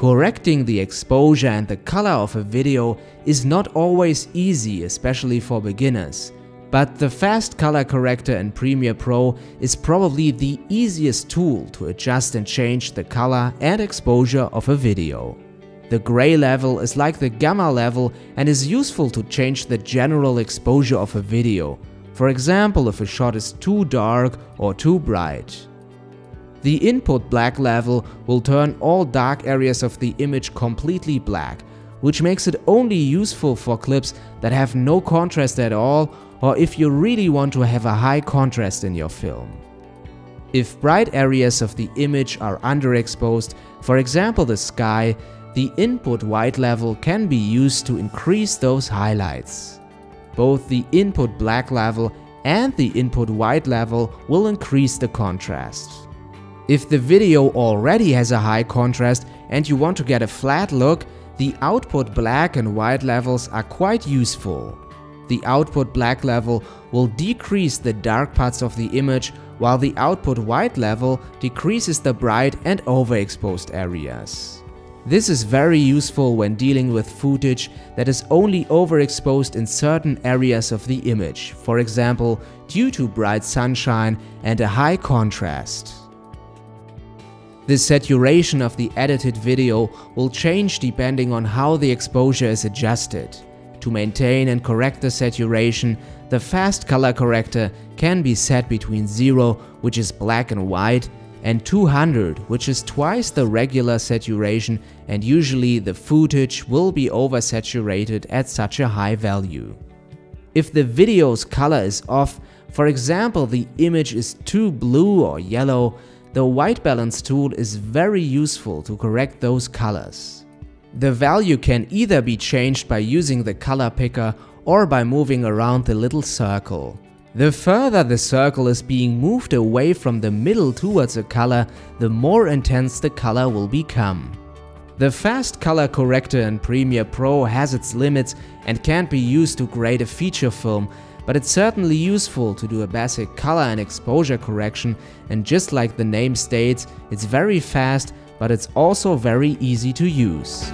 Correcting the exposure and the color of a video is not always easy, especially for beginners. But the fast color corrector in Premiere Pro is probably the easiest tool to adjust and change the color and exposure of a video. The gray level is like the gamma level and is useful to change the general exposure of a video, for example if a shot is too dark or too bright. The input black level will turn all dark areas of the image completely black, which makes it only useful for clips that have no contrast at all or if you really want to have a high contrast in your film. If bright areas of the image are underexposed, for example the sky, the input white level can be used to increase those highlights. Both the input black level and the input white level will increase the contrast. If the video already has a high contrast and you want to get a flat look, the output black and white levels are quite useful. The output black level will decrease the dark parts of the image while the output white level decreases the bright and overexposed areas. This is very useful when dealing with footage that is only overexposed in certain areas of the image, for example due to bright sunshine and a high contrast. The saturation of the edited video will change depending on how the exposure is adjusted. To maintain and correct the saturation, the fast color corrector can be set between 0, which is black and white, and 200, which is twice the regular saturation and usually the footage will be oversaturated at such a high value. If the video's color is off, for example the image is too blue or yellow, the white balance tool is very useful to correct those colors. The value can either be changed by using the color picker or by moving around the little circle. The further the circle is being moved away from the middle towards a color, the more intense the color will become. The fast color corrector in Premiere Pro has its limits and can't be used to grade a feature film, but it's certainly useful to do a basic color and exposure correction and just like the name states, it's very fast but it's also very easy to use.